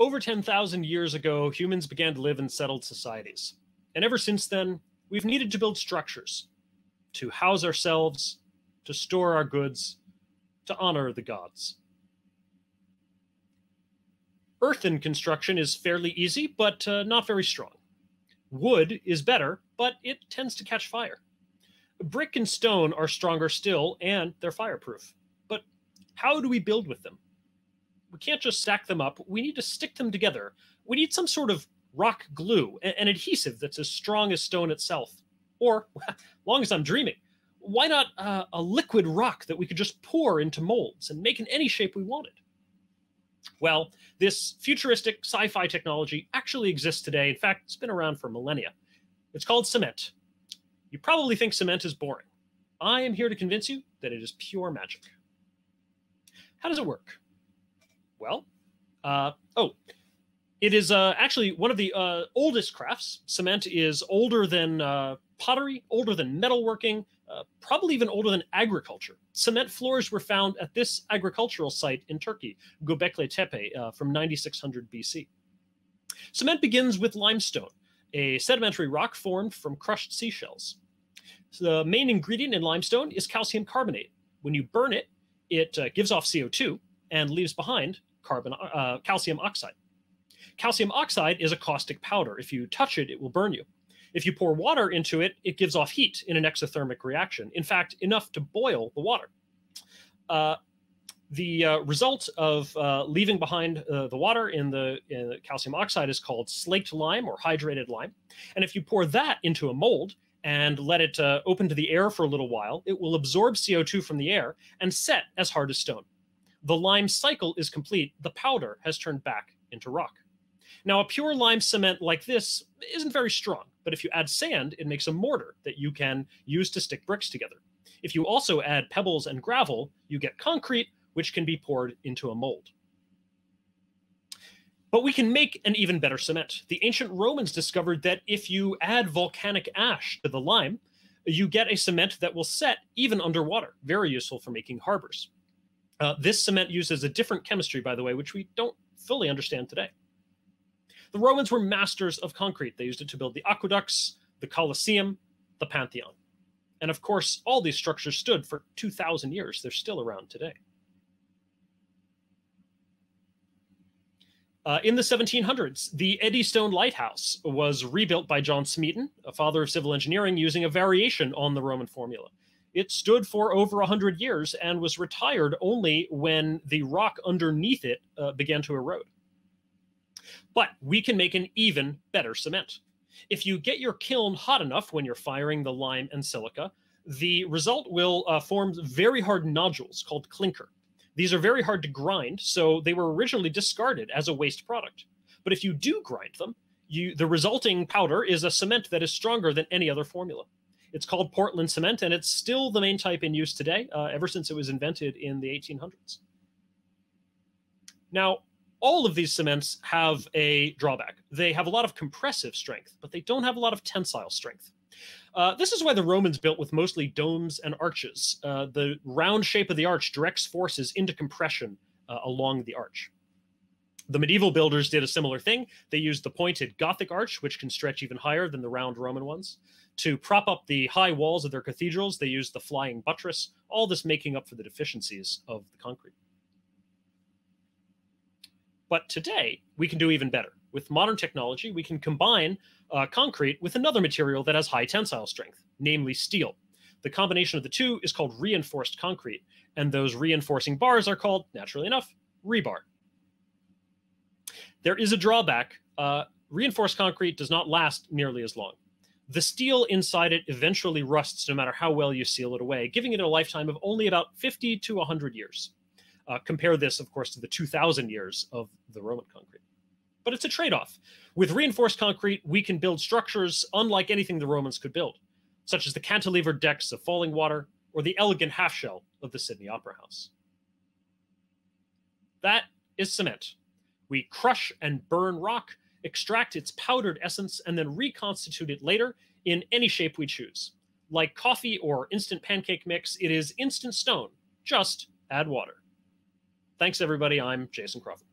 Over 10,000 years ago, humans began to live in settled societies. And ever since then, we've needed to build structures to house ourselves, to store our goods, to honor the gods. Earthen construction is fairly easy, but uh, not very strong. Wood is better, but it tends to catch fire. Brick and stone are stronger still, and they're fireproof. But how do we build with them? We can't just stack them up. We need to stick them together. We need some sort of rock glue, an adhesive that's as strong as stone itself. Or, long as I'm dreaming, why not uh, a liquid rock that we could just pour into molds and make in any shape we wanted? Well, this futuristic sci fi technology actually exists today. In fact, it's been around for millennia. It's called cement. You probably think cement is boring. I am here to convince you that it is pure magic. How does it work? Well, uh, oh, it is uh, actually one of the uh, oldest crafts. Cement is older than uh, pottery, older than metalworking, uh, probably even older than agriculture. Cement floors were found at this agricultural site in Turkey, Göbekli Tepe, uh, from 9600 BC. Cement begins with limestone, a sedimentary rock formed from crushed seashells. So the main ingredient in limestone is calcium carbonate. When you burn it, it uh, gives off CO2 and leaves behind carbon, uh, calcium oxide. Calcium oxide is a caustic powder. If you touch it, it will burn you. If you pour water into it, it gives off heat in an exothermic reaction. In fact, enough to boil the water. Uh, the uh, result of uh, leaving behind uh, the water in the, in the, calcium oxide is called slaked lime or hydrated lime. And if you pour that into a mold and let it uh, open to the air for a little while, it will absorb CO2 from the air and set as hard as stone. The lime cycle is complete. The powder has turned back into rock. Now, a pure lime cement like this isn't very strong, but if you add sand, it makes a mortar that you can use to stick bricks together. If you also add pebbles and gravel, you get concrete, which can be poured into a mold. But we can make an even better cement. The ancient Romans discovered that if you add volcanic ash to the lime, you get a cement that will set even underwater, very useful for making harbors. Uh, this cement uses a different chemistry, by the way, which we don't fully understand today. The Romans were masters of concrete. They used it to build the aqueducts, the Colosseum, the Pantheon. And of course, all these structures stood for 2,000 years. They're still around today. Uh, in the 1700s, the Eddystone Lighthouse was rebuilt by John Smeaton, a father of civil engineering, using a variation on the Roman formula. It stood for over 100 years and was retired only when the rock underneath it uh, began to erode. But we can make an even better cement. If you get your kiln hot enough when you're firing the lime and silica, the result will uh, form very hard nodules called clinker. These are very hard to grind, so they were originally discarded as a waste product. But if you do grind them, you, the resulting powder is a cement that is stronger than any other formula. It's called Portland cement, and it's still the main type in use today, uh, ever since it was invented in the 1800s. Now, all of these cements have a drawback. They have a lot of compressive strength, but they don't have a lot of tensile strength. Uh, this is why the Romans built with mostly domes and arches. Uh, the round shape of the arch directs forces into compression uh, along the arch. The medieval builders did a similar thing. They used the pointed Gothic arch, which can stretch even higher than the round Roman ones. To prop up the high walls of their cathedrals, they used the flying buttress, all this making up for the deficiencies of the concrete. But today, we can do even better. With modern technology, we can combine uh, concrete with another material that has high tensile strength, namely steel. The combination of the two is called reinforced concrete, and those reinforcing bars are called, naturally enough, rebar. There is a drawback. Uh, reinforced concrete does not last nearly as long. The steel inside it eventually rusts no matter how well you seal it away, giving it a lifetime of only about 50 to 100 years. Uh, compare this, of course, to the 2,000 years of the Roman concrete. But it's a trade off. With reinforced concrete, we can build structures unlike anything the Romans could build, such as the cantilevered decks of Falling Water or the elegant half shell of the Sydney Opera House. That is cement. We crush and burn rock, extract its powdered essence, and then reconstitute it later in any shape we choose. Like coffee or instant pancake mix, it is instant stone. Just add water. Thanks, everybody. I'm Jason Crawford.